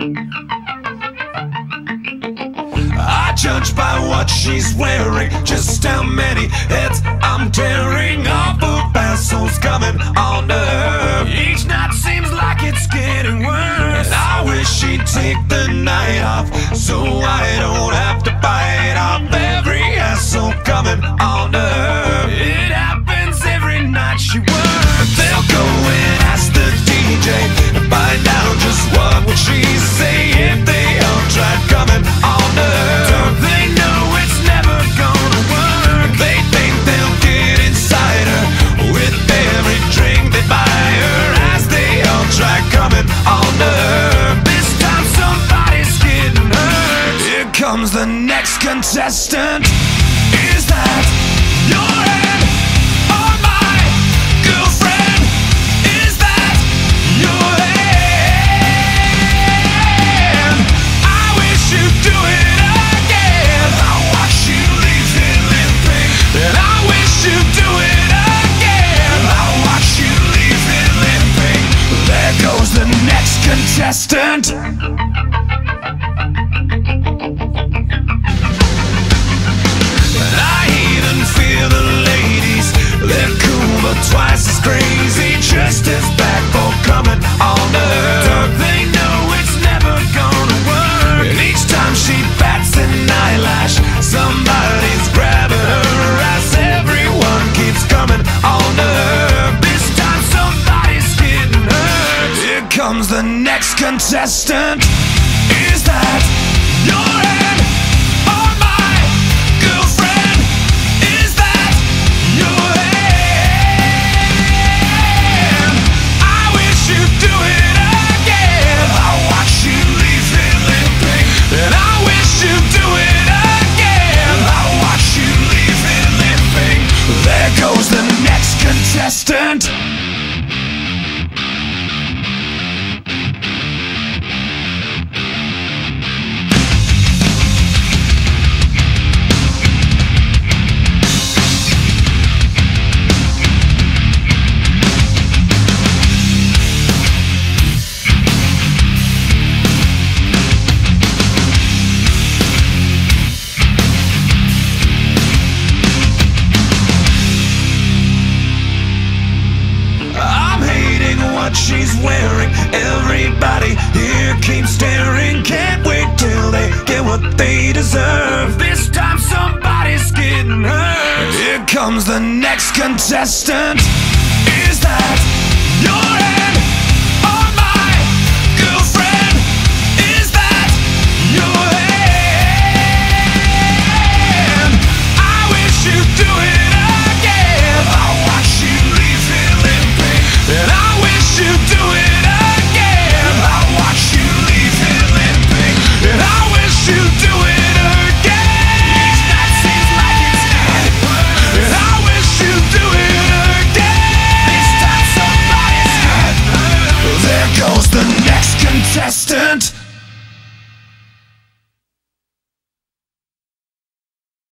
I judge by what she's wearing, just how many heads I'm tearing off of vessels coming on her. Each night seems like it's getting worse. And I wish she'd take the night off so I don't have to bite off every hassle coming on her. It happens every night she works. Comes the next contestant. Is that your hand or my girlfriend? Is that your hand? I wish you'd do it again. I watch you leave it limping, and I wish you'd do it again. I watch you leave it limping. There goes the next contestant. Comes the next contestant. Is that your hand or my girlfriend? Is that your hand? I wish you'd do it again. I watch you leave it limping, and I wish you'd do it again. I watch you leave it limping. There goes the next contestant. What she's wearing. Everybody here keeps staring. Can't wait till they get what they deserve. This time somebody's getting hurt. Here comes the next contestant. Chester.